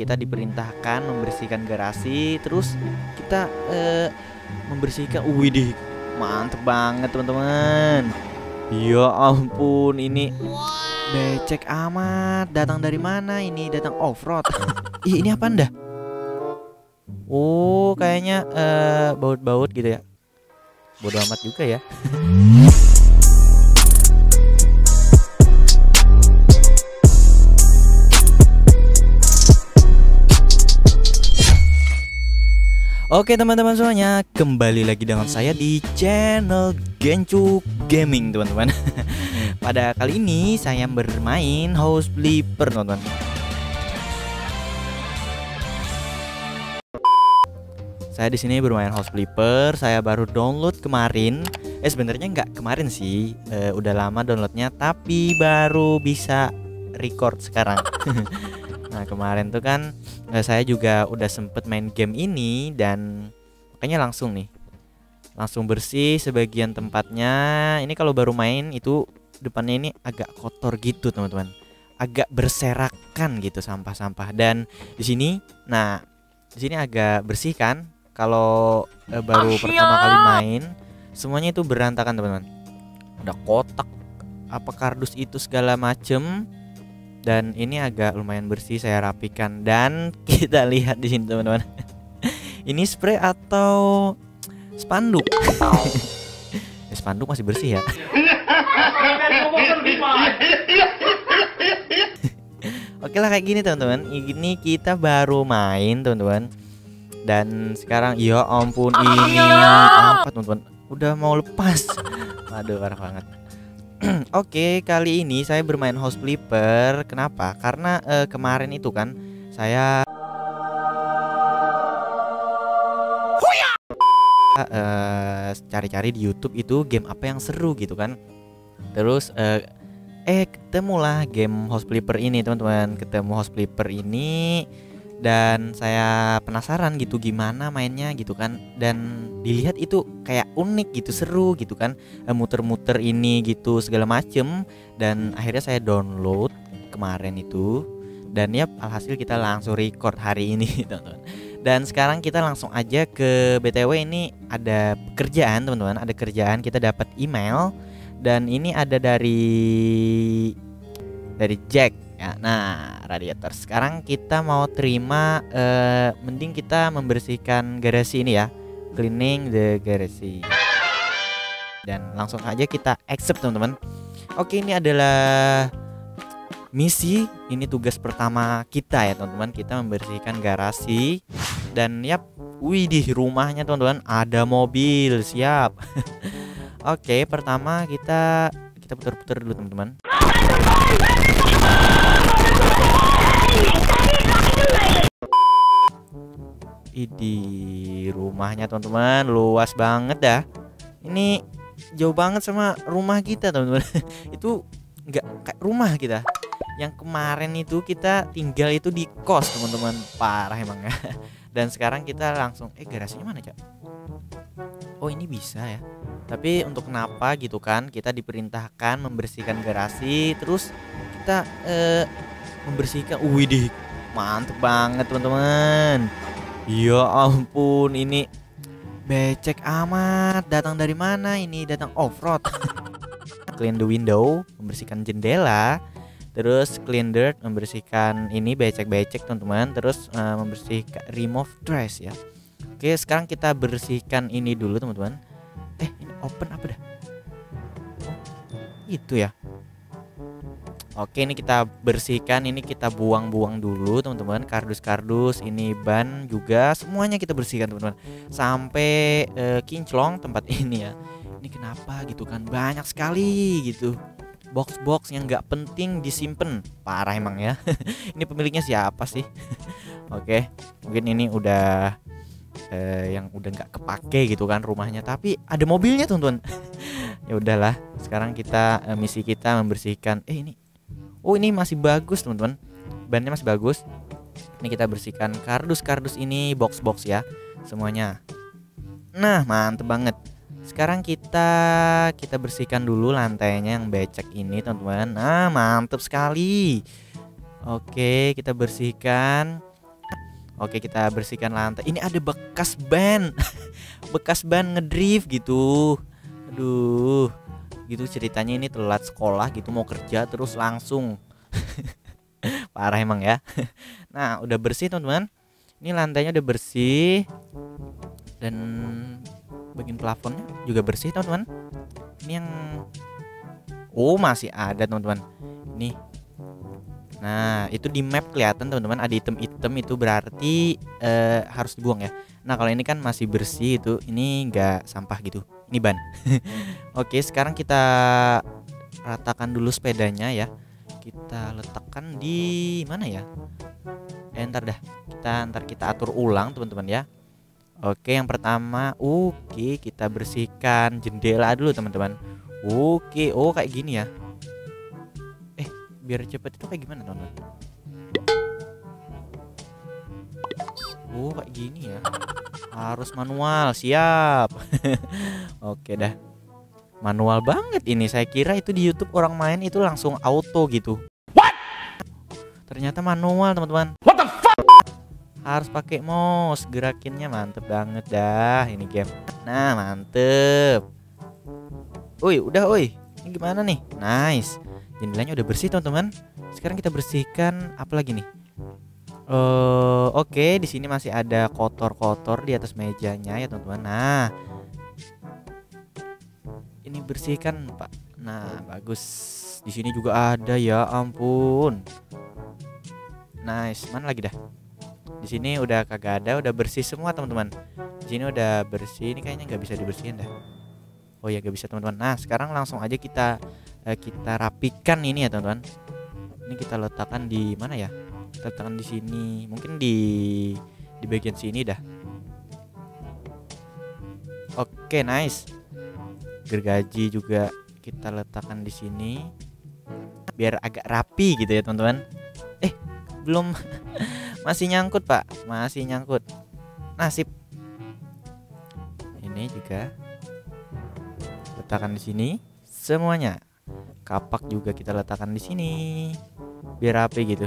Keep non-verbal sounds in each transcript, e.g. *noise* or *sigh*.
kita diperintahkan membersihkan garasi, terus kita eh, membersihkan. Widih, mantep banget teman-teman. Ya ampun, ini becek amat. Datang dari mana ini? Datang off-road. *laughs* Ih, ini apa anda? Oh, kayaknya eh, baut-baut gitu ya. Bodoh amat juga ya. *laughs* Oke teman-teman semuanya, kembali lagi dengan saya di channel Gencu Gaming teman-teman. *laughs* Pada kali ini saya bermain House Flipper teman-teman. Saya di sini bermain House Flipper, saya baru download kemarin. Eh sebenarnya nggak kemarin sih, e, udah lama downloadnya tapi baru bisa record sekarang. *laughs* Nah kemarin tuh kan eh, saya juga udah sempet main game ini dan makanya langsung nih langsung bersih sebagian tempatnya. Ini kalau baru main itu depannya ini agak kotor gitu teman-teman, agak berserakan gitu sampah-sampah dan di sini, nah di sini agak bersih kan. Kalau eh, baru pertama kali main semuanya itu berantakan teman-teman. Ada kotak, apa kardus itu segala macem dan ini agak lumayan bersih saya rapikan. Dan *laughs* kita lihat di sini teman-teman. Ini spray atau spanduk? *laughs* Spanduk masih bersih ya? *laughs* Oke lah kayak gini teman-teman. Ini kita baru main teman-teman. Dan sekarang ya ampun ini apa teman-teman? Udah mau lepas. Aduh parah banget *clears throat* Oke, kali ini saya bermain House Flipper. Kenapa? Karena uh, kemarin itu kan saya uh, cari-cari di YouTube itu game apa yang seru gitu kan. Terus uh, eh ketemulah game House Flipper ini, teman-teman. Ketemu House Flipper ini dan saya penasaran gitu gimana mainnya gitu kan. Dan dilihat itu kayak unik gitu seru gitu kan. Eh, muter-muter ini gitu segala macem. Dan akhirnya saya download kemarin itu. Dan ya alhasil kita langsung record hari ini *laughs* teman-teman. Dan sekarang kita langsung aja ke btw ini ada pekerjaan teman-teman. Ada kerjaan kita dapat email. Dan ini ada dari dari Jack. Ya nah radiator. Sekarang kita mau terima uh, mending kita membersihkan garasi ini ya. Cleaning the garasi. Dan langsung aja kita accept teman-teman. Oke ini adalah misi ini tugas pertama kita ya teman-teman. Kita membersihkan garasi. Dan yap wih di rumahnya teman-teman ada mobil. Siap. *laughs* Oke pertama kita kita putar-putar dulu teman-teman di rumahnya teman-teman luas banget dah. Ini jauh banget sama rumah kita teman-teman. *laughs* itu nggak kayak rumah kita. Yang kemarin itu kita tinggal itu di kos teman-teman. Parah emang ya. *laughs* Dan sekarang kita langsung eh garasinya mana cak? Oh ini bisa ya. Tapi untuk kenapa gitu kan kita diperintahkan membersihkan garasi terus kita eh, membersihkan. Widih mantep banget teman-teman. Ya ampun, ini becek amat. Datang dari mana ini? Datang off-road. *laughs* clean the window, membersihkan jendela. Terus clean dirt, membersihkan ini becek-becek teman-teman. Terus uh, membersihkan remove trash ya. Oke, sekarang kita bersihkan ini dulu teman-teman. Eh, ini open apa dah? Oh, itu ya. Oke ini kita bersihkan ini kita buang-buang dulu teman-teman. Kardus-kardus ini ban juga semuanya kita bersihkan teman-teman. Sampai uh, kinclong tempat *laughs* ini ya. Ini kenapa gitu kan? Banyak sekali gitu. Box-box yang nggak penting disimpan. Parah emang ya. *laughs* Ini pemiliknya siapa sih? *laughs* Oke mungkin ini udah uh, yang udah nggak kepake gitu kan rumahnya. Tapi ada mobilnya teman-teman. Ya udahlah sekarang kita uh, misi kita membersihkan. Eh ini oh ini masih bagus teman-teman. Bannya masih bagus. Ini kita bersihkan kardus-kardus ini box-box ya semuanya. Nah mantep banget. Sekarang kita kita bersihkan dulu lantainya yang becek ini teman-teman. Nah mantep sekali. Oke kita bersihkan. Oke kita bersihkan lantai. Ini ada bekas ban, *laughs* bekas ban ngedrift gitu. Aduh, gitu ceritanya ini telat sekolah gitu mau kerja terus langsung. *laughs* Parah emang ya. *laughs* Nah udah bersih teman-teman. Ini lantainya udah bersih dan bagian plafonnya juga bersih teman-teman. Ini yang oh masih ada teman-teman. Ini Nah, itu di map kelihatan teman-teman ada item-item itu berarti uh, harus dibuang ya. Nah, kalau ini kan masih bersih itu, ini enggak sampah gitu. Ini ban. *laughs* Oke, sekarang kita ratakan dulu sepedanya ya. Kita letakkan di mana ya? Eh, ntar dah. Kita ntar kita atur ulang teman-teman ya. Oke, yang pertama, oke kita bersihkan jendela dulu teman-teman. Oke, oh kayak gini ya biar cepet itu kayak gimana teman Oh kayak gini ya Harus manual siap *laughs* Oke dah. Manual banget ini. Saya kira itu di Youtube orang main itu langsung auto gitu. What? Ternyata manual teman-teman. What the fuck? Harus pakai mouse. Gerakinnya mantep banget dah Ini game. Nah mantep. Woi udah woi Ini gimana nih? Nice. Jendelanya udah bersih teman-teman. Sekarang kita bersihkan apa lagi nih? Uh, oke okay, di sini masih ada kotor-kotor di atas mejanya ya teman-teman. Nah ini bersihkan pak. Nah bagus. Di sini juga ada ya ampun. Nice. Mana lagi dah? Di sini udah kagak ada udah bersih semua teman-teman. Di sini udah bersih. Ini kayaknya nggak bisa dibersihin dah. Oh ya nggak bisa teman-teman. Nah sekarang langsung aja kita eh, kita rapikan ini ya teman-teman. Ini kita letakkan di mana ya? Kita letakkan di sini. Mungkin di di bagian sini dah. Oke nice gergaji juga kita letakkan di sini biar agak rapi gitu ya teman-teman. Eh belum. *laughs* Masih nyangkut pak. Masih nyangkut. Nasib. Ini juga letakkan di sini semuanya. Kapak juga kita letakkan di sini biar rapi gitu.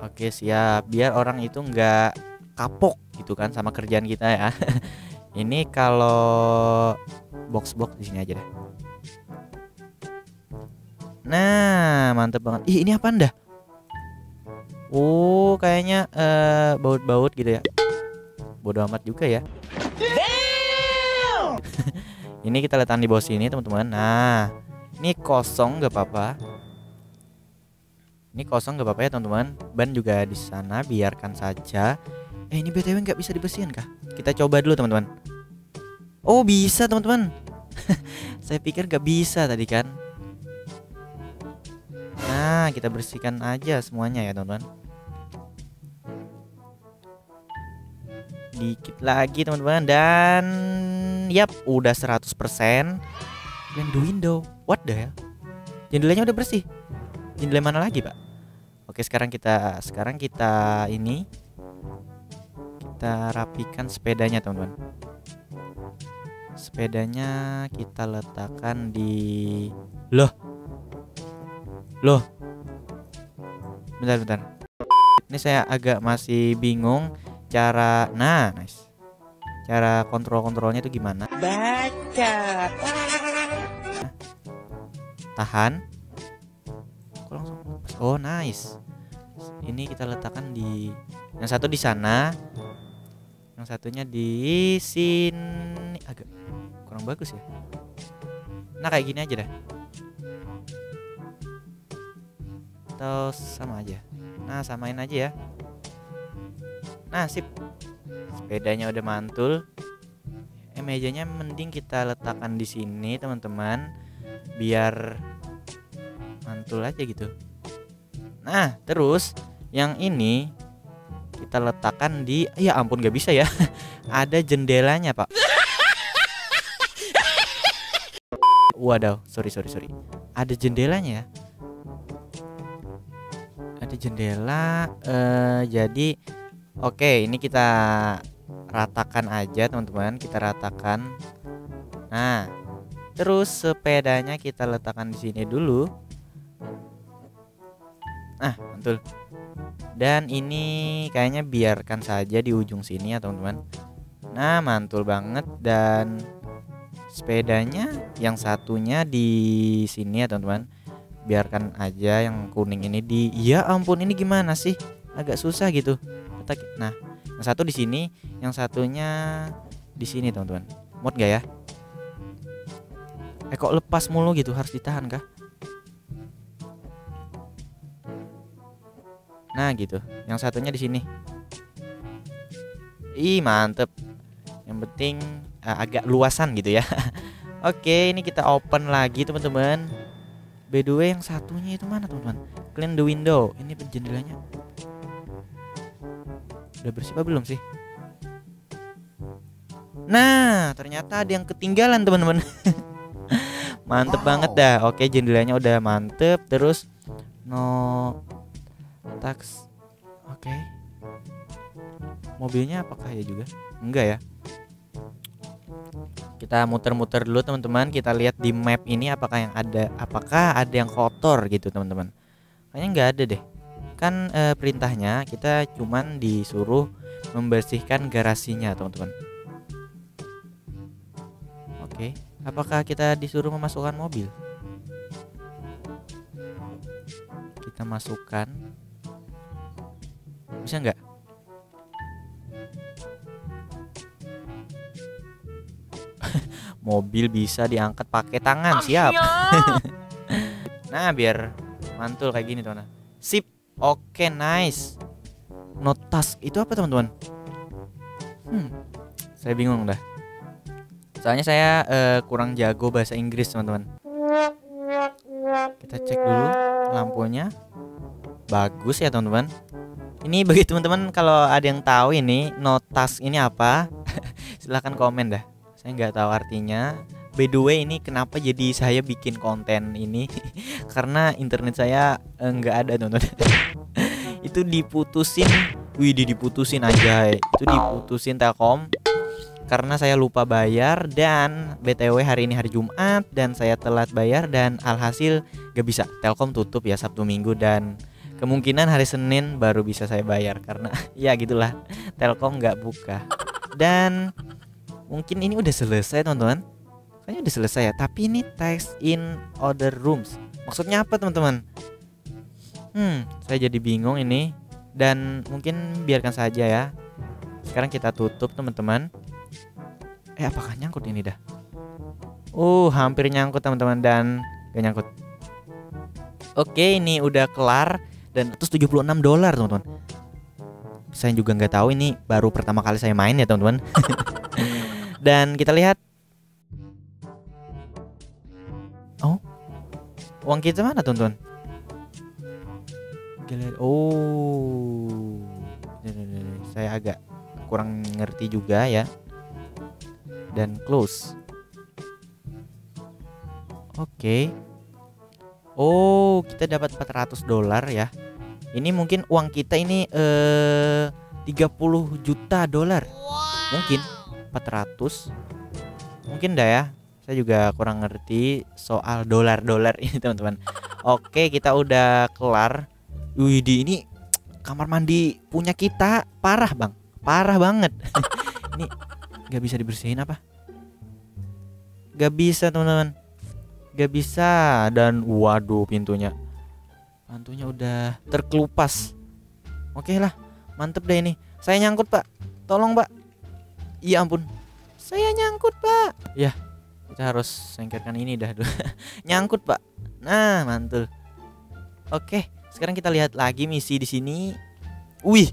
Oke siap. Biar orang itu nggak kapok gitu kan sama kerjaan kita ya. *laughs* Ini kalau box-box di sini aja deh. Nah mantep banget. Ih ini apa anda oh kayaknya uh, baut-baut gitu ya. Bodoh amat juga ya. *laughs* Ini kita letakkan di bawah sini teman-teman. Nah ini kosong gak apa-apa. Ini kosong gak apa-apa ya teman-teman. Ban juga di sana biarkan saja. Eh ini btw nggak bisa dibersihin kah? Kita coba dulu teman-teman oh bisa teman-teman *laughs* saya pikir gak bisa tadi kan nah kita bersihkan aja semuanya ya teman-teman dikit lagi teman-teman dan yap udah 100% blend window What the hell? Jendelanya udah bersih. Jendela mana lagi, Pak? Oke, sekarang kita sekarang kita ini kita rapikan sepedanya, teman-teman. Sepedanya kita letakkan di Loh. Loh. Bentar, bentar. Ini saya agak masih bingung cara nah, nice. Cara kontrol-kontrolnya itu gimana? Baca tahan oh nice ini kita letakkan di yang satu di sana yang satunya di sini. Agak kurang bagus ya. Nah kayak gini aja dah atau sama aja. Nah samain aja ya. Nah sip. Sepedanya udah mantul. Eh mejanya mending kita letakkan di sini teman-teman. Biar mantul aja gitu. Nah terus yang ini kita letakkan di ya ampun gak bisa ya. *laughs* Ada jendelanya pak. Waduh sorry sorry sorry. Ada jendelanya ya? Ada jendela uh, jadi oke ini kita ratakan aja teman-teman. Kita ratakan. Nah terus sepedanya kita letakkan di sini dulu. Nah, mantul. Dan ini kayaknya biarkan saja di ujung sini ya teman-teman. Nah mantul banget. Dan sepedanya yang satunya di sini ya teman-teman. Biarkan aja yang kuning ini di ya ampun ini gimana sih? Agak susah gitu. Nah yang satu di sini yang satunya di sini teman-teman. Mod gak ya? Eh kok lepas mulu gitu? Harus ditahan kah nah gitu. Yang satunya di sini. Ih mantep. Yang penting uh, agak luasan gitu ya. *laughs* Oke ini kita open lagi teman-teman. By the way yang satunya itu mana teman-teman? Clean the window. Ini jendelanya. Udah bersih apa belum sih? Nah ternyata ada yang ketinggalan teman-teman. *laughs* Mantep wow. banget dah. Oke jendelanya udah mantep. Terus no tax oke. Mobilnya apakah ya juga? Enggak ya? Kita muter-muter dulu teman-teman. Kita lihat di map ini apakah yang ada apakah ada yang kotor gitu teman-teman. Kayaknya nggak ada deh. Kan e, perintahnya kita cuman disuruh membersihkan garasinya teman-teman. Oke. Apakah kita disuruh memasukkan mobil? Kita masukkan. Bisa nggak? *laughs* mobil bisa diangkat pakai tangan, siap. *laughs* nah, biar mantul kayak gini, teman. Sip. Oke, okay, nice. Notas itu apa, teman-teman? Hmm, saya bingung dah. Soalnya saya uh, kurang jago bahasa Inggris, teman-teman. Kita cek dulu lampunya. Bagus ya, teman-teman. Ini bagi teman-teman kalau ada yang tahu ini notas ini apa, *laughs* silahkan komen dah. Saya nggak tahu artinya. By the way ini kenapa jadi saya bikin konten ini? *laughs* Karena internet saya eh, nggak ada, teman-teman. *laughs* itu diputusin, wih diputusin aja. Itu diputusin Telkom karena saya lupa bayar dan BTW hari ini hari Jumat dan saya telat bayar dan alhasil gak bisa Telkom tutup ya Sabtu Minggu dan kemungkinan hari Senin baru bisa saya bayar karena *laughs* ya gitulah Telkom nggak buka. Dan mungkin ini udah selesai teman-teman. Kayaknya udah selesai ya tapi ini text in other rooms. Maksudnya apa teman-teman? Hmm saya jadi bingung ini. Dan mungkin biarkan saja ya. Sekarang kita tutup teman-teman. Eh apakah nyangkut ini dah? Uh hampir nyangkut teman-teman dan gak nyangkut. Oke ini udah kelar dan 176 dolar teman-teman saya juga nggak tahu ini baru pertama kali saya main ya teman-teman *laughs* dan kita lihat oh uang kita mana teman-teman oh saya agak kurang ngerti juga ya dan close. Oke. Okay. Oh, kita dapat 400 dolar ya. Ini mungkin uang kita ini eh 30 juta dolar. Mungkin 400. Mungkin dah ya. Saya juga kurang ngerti soal dolar-dolar ini, *laughs* teman-teman. Oke, kita udah kelar. Wih, di ini kamar mandi punya kita parah, Bang. Parah banget. *laughs* ini Gak bisa dibersihin apa? Gak bisa teman-teman Gak bisa. Dan waduh pintunya. Pintunya udah terkelupas. Oke lah Mantep deh ini. Saya nyangkut pak. Tolong pak. Iya ampun. Saya nyangkut pak. Ya kita harus sengketkan ini dah *laughs* Nyangkut pak. Nah mantul. Oke sekarang kita lihat lagi misi di sini. Wih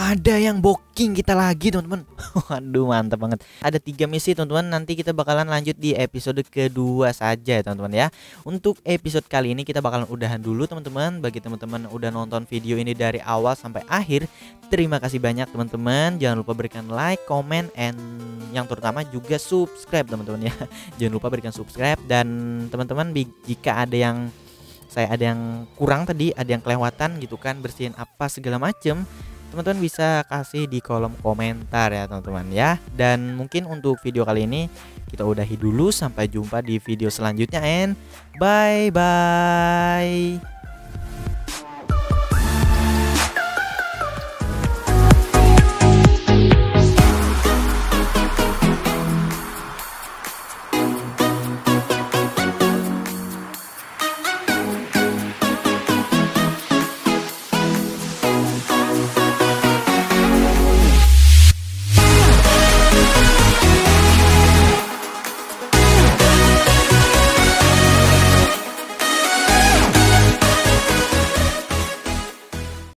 ada yang booking kita lagi teman-teman. *laughs* Waduh mantap banget. Ada tiga misi teman-teman. Nanti kita bakalan lanjut di episode kedua saja ya teman-teman ya. Untuk episode kali ini kita bakalan udahan dulu teman-teman. Bagi teman-teman udah nonton video ini dari awal sampai akhir Terima kasih banyak teman-teman. Jangan lupa berikan like, comment, and yang terutama juga subscribe teman-teman ya. *laughs* Jangan lupa berikan subscribe. Dan teman-teman jika ada yang saya ada yang kurang tadi, ada yang kelewatan gitu kan bersihin apa segala macem teman-teman bisa kasih di kolom komentar ya teman-teman ya. Dan mungkin untuk video kali ini kita udahi dulu. Sampai jumpa di video selanjutnya and bye bye